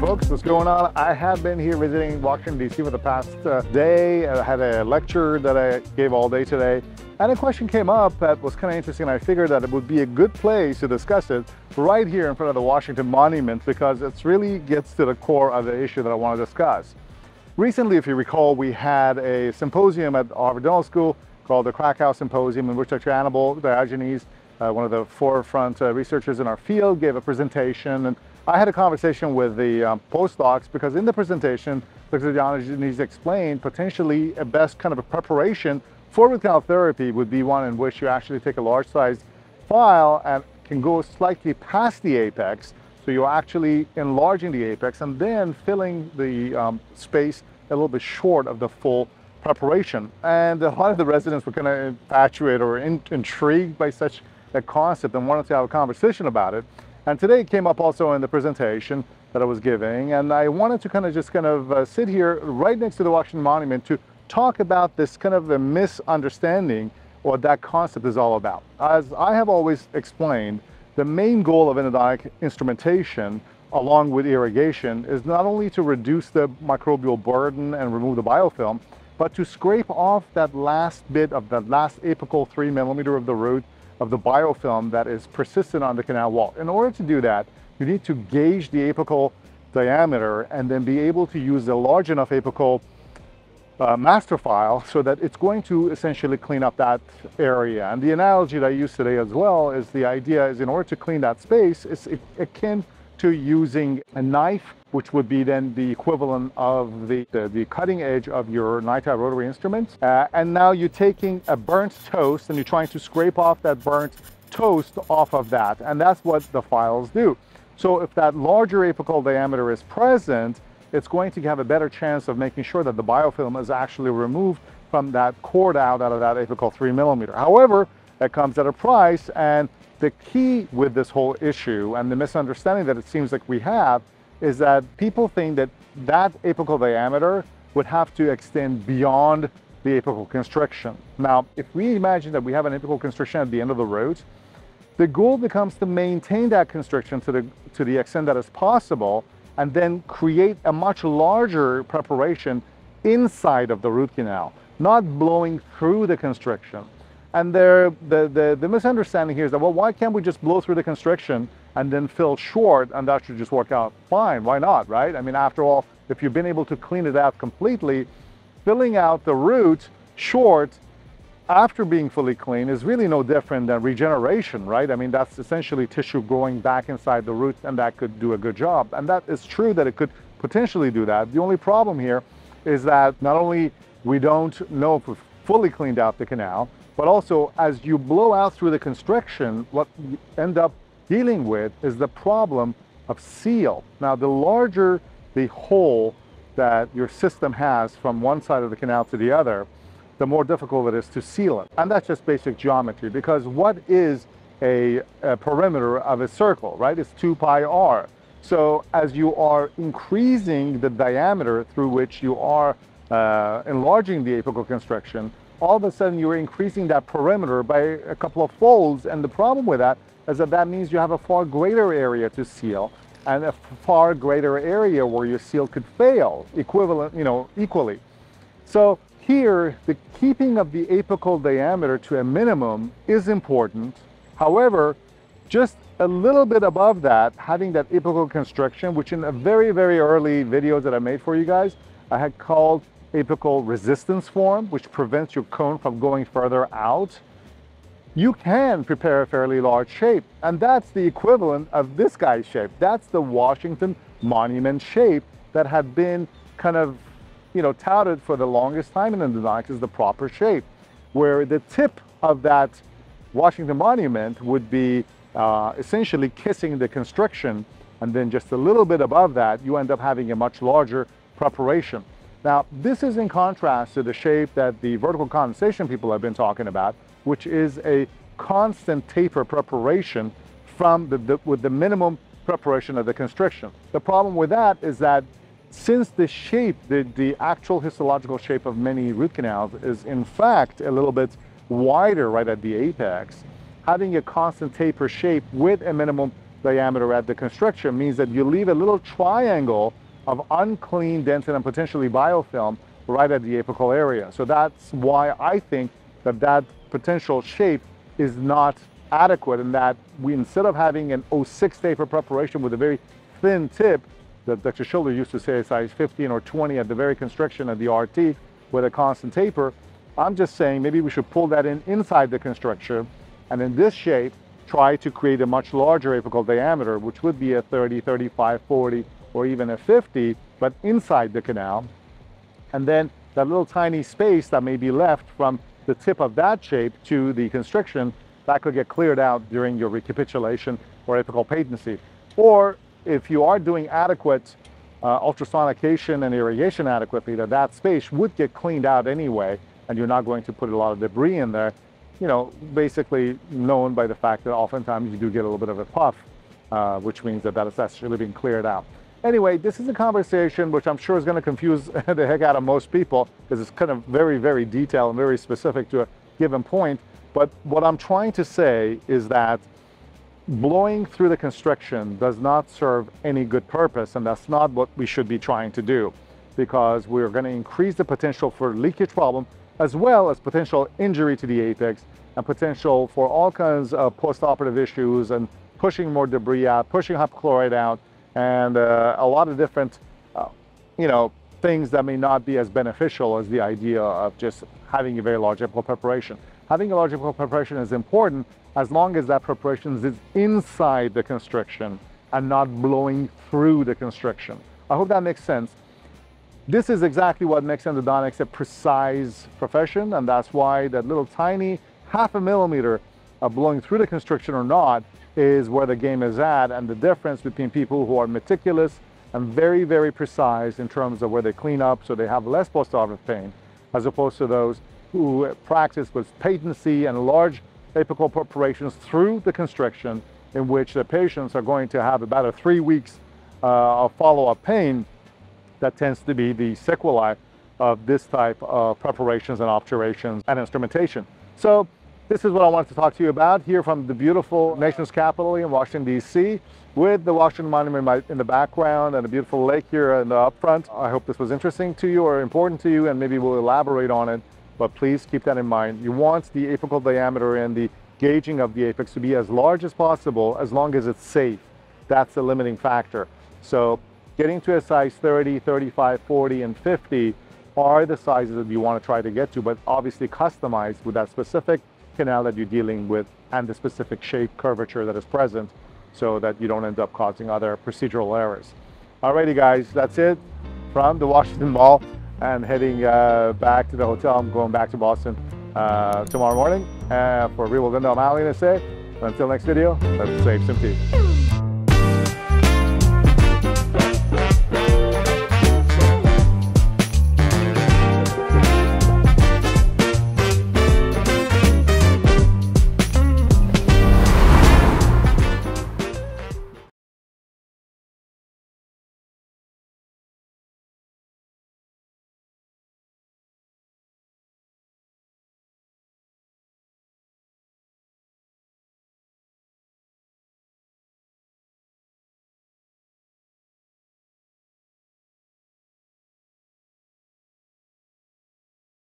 Folks, what's going on? I have been here visiting Washington, D.C. for the past uh, day. I had a lecture that I gave all day today. And a question came up that was kind of interesting. I figured that it would be a good place to discuss it right here in front of the Washington Monument because it really gets to the core of the issue that I want to discuss. Recently, if you recall, we had a symposium at Harvard Dental School called the Krakow Symposium in which Dr. Anibal Diogenes, uh, one of the forefront uh, researchers in our field, gave a presentation. And I had a conversation with the um, postdocs because in the presentation, Dr. Diogenes explained potentially a best kind of a preparation for canal therapy would be one in which you actually take a large size file and can go slightly past the apex. So you're actually enlarging the apex and then filling the um, space a little bit short of the full preparation. And a lot of the residents were kind of infatuated or in, intrigued by such a concept and wanted to have a conversation about it. And today it came up also in the presentation that I was giving. And I wanted to kind of just kind of uh, sit here right next to the Washington Monument to talk about this kind of a misunderstanding what that concept is all about. As I have always explained, the main goal of endodontic instrumentation along with irrigation is not only to reduce the microbial burden and remove the biofilm, but to scrape off that last bit of that last apical three millimeter of the root of the biofilm that is persistent on the canal wall. In order to do that, you need to gauge the apical diameter and then be able to use a large enough apical uh, master file so that it's going to essentially clean up that area. And the analogy that I use today as well is the idea is in order to clean that space, it's akin to using a knife, which would be then the equivalent of the, the, the cutting edge of your NiTi rotary instrument. Uh, and now you're taking a burnt toast and you're trying to scrape off that burnt toast off of that. And that's what the files do. So if that larger apical diameter is present, it's going to have a better chance of making sure that the biofilm is actually removed from that cord out out of that apical three millimeter. However, that comes at a price and the key with this whole issue and the misunderstanding that it seems like we have is that people think that that apical diameter would have to extend beyond the apical constriction. Now, if we imagine that we have an apical constriction at the end of the root, the goal becomes to maintain that constriction to the, to the extent that is possible and then create a much larger preparation inside of the root canal, not blowing through the constriction. And there, the, the, the misunderstanding here is that, well, why can't we just blow through the constriction and then fill short and that should just work out fine? Why not, right? I mean, after all, if you've been able to clean it out completely, filling out the root short after being fully clean is really no different than regeneration, right? I mean, that's essentially tissue growing back inside the root and that could do a good job. And that is true that it could potentially do that. The only problem here is that not only we don't know if we've fully cleaned out the canal, but also as you blow out through the constriction, what you end up dealing with is the problem of seal. Now, the larger the hole that your system has from one side of the canal to the other, the more difficult it is to seal it. And that's just basic geometry because what is a, a perimeter of a circle, right? It's 2 pi r. So as you are increasing the diameter through which you are uh, enlarging the apical constriction, all of a sudden you're increasing that perimeter by a couple of folds. And the problem with that is that that means you have a far greater area to seal and a far greater area where your seal could fail equivalent, you know, equally. So here, the keeping of the apical diameter to a minimum is important. However, just a little bit above that, having that apical constriction, which in a very, very early videos that I made for you guys, I had called apical resistance form, which prevents your cone from going further out, you can prepare a fairly large shape. And that's the equivalent of this guy's shape. That's the Washington Monument shape that had been kind of you know, touted for the longest time in the endodontics is the proper shape, where the tip of that Washington Monument would be uh, essentially kissing the constriction, and then just a little bit above that, you end up having a much larger preparation. Now, this is in contrast to the shape that the vertical condensation people have been talking about, which is a constant taper preparation from the, the, with the minimum preparation of the constriction. The problem with that is that since the shape, the, the actual histological shape of many root canals is in fact a little bit wider right at the apex, having a constant taper shape with a minimum diameter at the constriction means that you leave a little triangle of unclean, dentin, and potentially biofilm right at the apical area. So that's why I think that that potential shape is not adequate and that we, instead of having an 06 taper preparation with a very thin tip, that Dr. Schilder used to say size 15 or 20 at the very constriction of the RT with a constant taper, I'm just saying maybe we should pull that in inside the constriction and in this shape, try to create a much larger apical diameter, which would be a 30, 35, 40, or even a 50, but inside the canal. And then that little tiny space that may be left from the tip of that shape to the constriction, that could get cleared out during your recapitulation or apical patency. Or if you are doing adequate uh, ultrasonication and irrigation adequately, that that space would get cleaned out anyway, and you're not going to put a lot of debris in there, you know, basically known by the fact that oftentimes you do get a little bit of a puff, uh, which means that that is actually being cleared out. Anyway, this is a conversation which I'm sure is going to confuse the heck out of most people because it's kind of very, very detailed and very specific to a given point. But what I'm trying to say is that blowing through the constriction does not serve any good purpose, and that's not what we should be trying to do because we're going to increase the potential for leakage problem as well as potential injury to the apex and potential for all kinds of postoperative issues and pushing more debris out, pushing hypochlorite out, and uh, a lot of different, uh, you know, things that may not be as beneficial as the idea of just having a very large apical preparation. Having a large apical preparation is important as long as that preparation is inside the constriction and not blowing through the constriction. I hope that makes sense. This is exactly what makes endodontics a precise profession, and that's why that little tiny half a millimeter of blowing through the constriction or not is where the game is at and the difference between people who are meticulous and very, very precise in terms of where they clean up so they have less postoperative pain as opposed to those who practice with patency and large apical preparations through the constriction in which the patients are going to have about a three weeks uh, of follow-up pain that tends to be the sequelae of this type of preparations and obturations and instrumentation. So this is what I wanted to talk to you about here from the beautiful nation's capital in Washington, D.C. with the Washington Monument in the background and a beautiful lake here in the up front. I hope this was interesting to you or important to you and maybe we'll elaborate on it, but please keep that in mind. You want the apical diameter and the gauging of the apex to be as large as possible as long as it's safe. That's the limiting factor. So getting to a size 30, 35, 40, and 50 are the sizes that you want to try to get to, but obviously customized with that specific canal that you're dealing with and the specific shape curvature that is present so that you don't end up causing other procedural errors. Alrighty guys, that's it from the Washington Mall and heading uh, back to the hotel. I'm going back to Boston uh, tomorrow morning uh, for Real Window. I'm Ali Nasseh. Until next video, let's save some teeth.